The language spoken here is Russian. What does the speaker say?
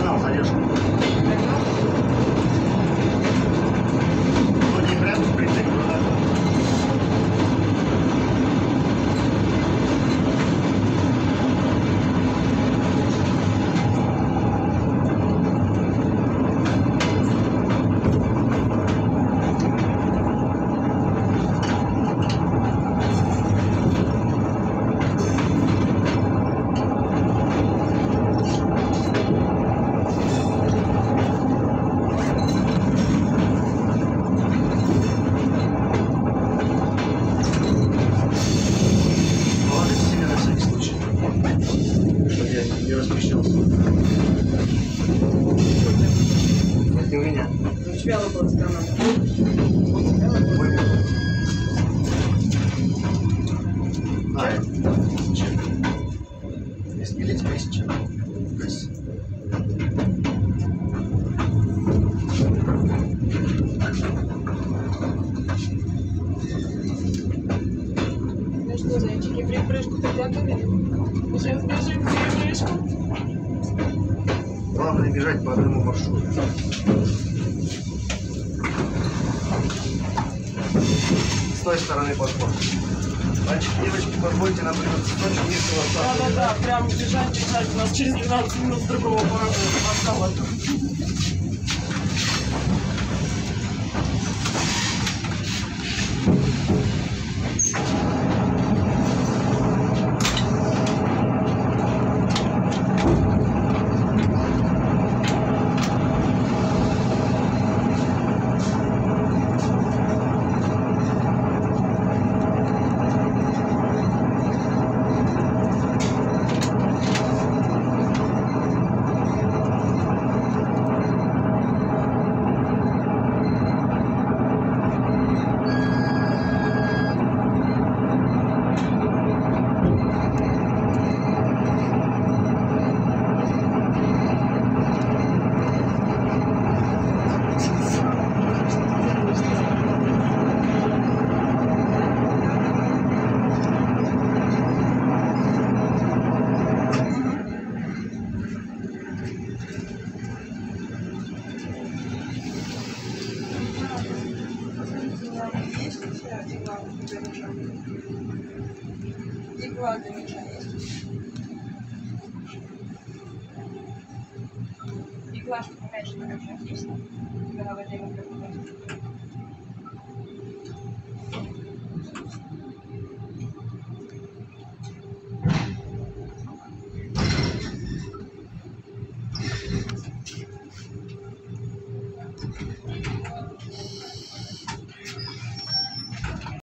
那，我才接触。Вот тебя надо. А, есть чек. То есть, Ну что, зайчики, припрыжку приготовили? Сейчас бежим в припрыжку. главное бежать по одному маршруту. Той стороны подход. Мальчики, девочки, позвольте нам придется точно весело Да-да-да, прям бежать, бежать. У нас через 12 минут другого порога Игла есть? Игла, чтобы мяч на мячах есть? Когда вы время